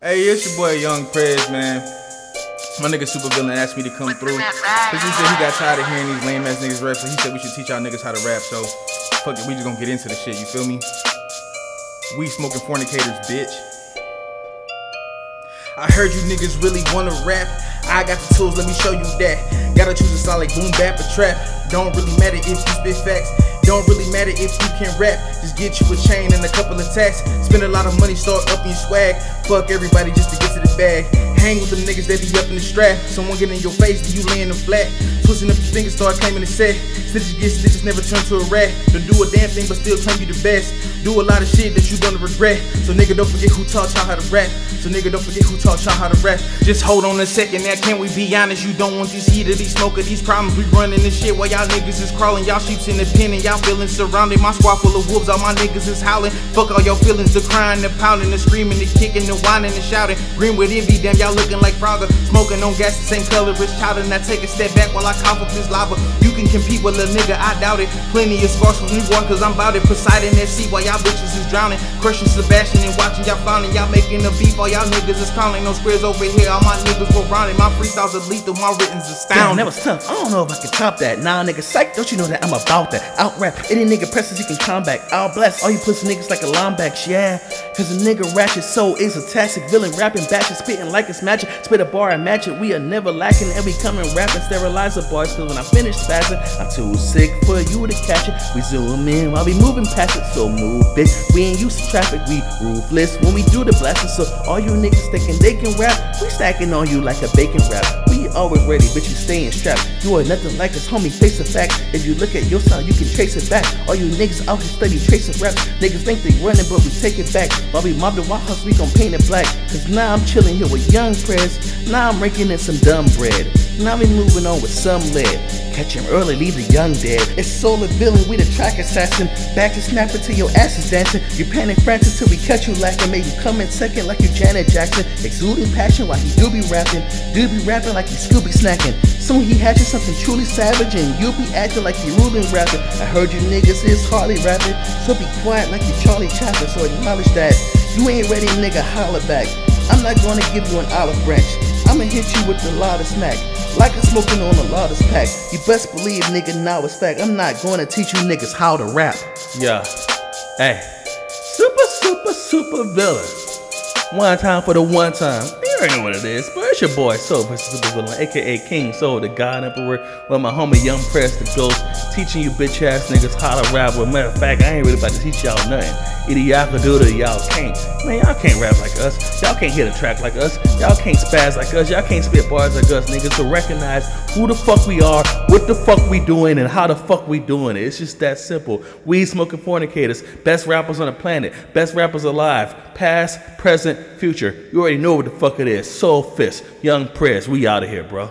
Hey, it's your boy Yung Prez, man. My nigga Supavillain asked me to come through. Cause he said he got tired of hearing these lame ass niggas rap, so he said we should teach y'all niggas how to rap. So, fuck it, we just gonna get into the shit, you feel me? We smoking fornicators, bitch. I heard you niggas really wanna rap. I got the tools, let me show you that. Gotta choose a solid boom bap or trap. Don't really matter if you spit facts. Don't really matter if you can rap. Just get you a chain and a couple of tacks. Spend a lot of money, start up your swag. Fuck everybody just to get to the bag. Hang with them niggas that be up in the strap. Someone get in your face, then you laying them flat. Twisting up your fingers, start claiming the set. Stitches get stitches, never turn to a rat. Don't do a damn thing, but still claim you the best. Do a lot of shit that you gonna regret. So nigga, don't forget who taught y'all how to rap. So nigga, don't forget who taught y'all how to rap. Just hold on a second, now can we be honest? You don't want this heat of these smoke of these problems. We running this shit while y'all niggas is crawling. Y'all sheeps in the pen and y'all feeling surrounded. My squad full of wolves, all my niggas is howling. Fuck all your feelings, the crying, the pounding, the screaming, the kicking, the whining, the shouting. Green with envy, damn y'all looking like Frogger. Smoking on gas, the same color as chowder. Now take a step back while I cough up this lava. You can compete with a nigga, I doubt it. Plenty of scars from newborn, cause I'm bout it. Poseidon FC while y'all bitches is drowning. Crushing Sebastian and watching y'all finding. Y'all making the beef, all y'all niggas is clowning. No squares over here, all my niggas go rounding. My freestyles are lethal, my written's Damn, astounding. that was tough. I don't know if I can top that. Nah, nigga, psych, don't you know that I'm about that? Out rap any nigga presses, he can come back. I'll bless all you pussy niggas like a linebacker, yeah. Cause a nigga ratchet soul is a tactic villain, rapping batches, spitting like it's magic. Spit a bar and match it, we are never lacking. And we coming rapping, sterilize the bars. Cause when I finish spazzing, I'm too sick for you to catch it. We zoom in while we moving past it, so move, bitch. We ain't used to traffic, we ruthless when we do the blasting. So all you niggas thinking they can rap, we stacking on you like a bacon wrap. We always ready, bitch, you staying strapped. You are nothing like us, homie, face the fact. If you look at your sound, you can trace it back. All you niggas out here study tracing rap. Niggas think they running, but we take it back. While we mob the White House, we gon' paint it black. Cause now I'm chilling here with young press. Now I'm raking in some dumb bread. Now we moving on with some lead. Catch him early, leave the young dead. It's solar villain, we the track assassin. Back to snap until your ass is dancing. You panic frantic till we catch you lacking. May you come in second like you Janet Jackson. Exuding passion while he do be rapping. Do be rapping like he Scooby snacking. Soon he hatches something truly savage and you be acting like you ruling rapping. I heard you niggas is hardly rapping. So be quiet like you Charlie Chaplin. So acknowledge that. You ain't ready, nigga, holler back. I'm not gonna give you an olive branch. I'ma hit you with the loudest smack. Like I'm smoking on the loudest pack. You best believe, nigga, now it's fact. I'm not gonna teach you niggas how to rap. Yeah. Hey. Super, super, super villain. One time for the one time. You already know what it is. But it's your boy, Soul Fist Super Villain, aka King Soul, the God Emperor, with my homie Yung Prez the Ghost, teaching you bitch ass niggas how to rap. Well, matter of fact, I ain't really about to teach y'all nothing. Either y'all can do it or y'all can't. Man, y'all can't rap like us. Y'all can't hit a track like us. Y'all can't spaz like us. Y'all can't spit bars like us, niggas. So recognize who the fuck we are, what the fuck we doing, and how the fuck we doing it. It's just that simple. We smoking fornicators, best rappers on the planet, best rappers alive, past, present, future. You already know what the fuck it is. Soul Fist, Yung Prez, we out of here, bro.